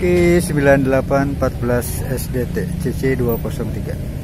Suzuki 9814 SDT CC 203